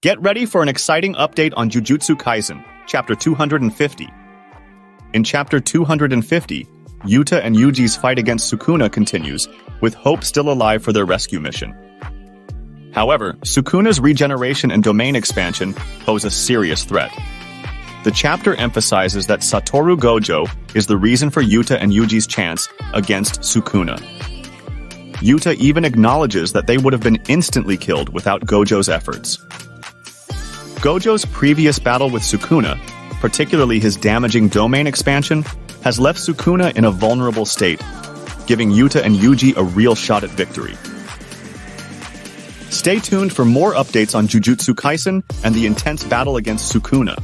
Get ready for an exciting update on Jujutsu Kaisen, Chapter 250. In Chapter 250, Yuta and Yuji's fight against Sukuna continues, with Hope still alive for their rescue mission. However, Sukuna's regeneration and domain expansion pose a serious threat. The chapter emphasizes that Satoru Gojo is the reason for Yuta and Yuji's chance against Sukuna. Yuta even acknowledges that they would have been instantly killed without Gojo's efforts. Gojo's previous battle with Sukuna, particularly his damaging domain expansion, has left Sukuna in a vulnerable state, giving Yuta and Yuji a real shot at victory. Stay tuned for more updates on Jujutsu Kaisen and the intense battle against Sukuna.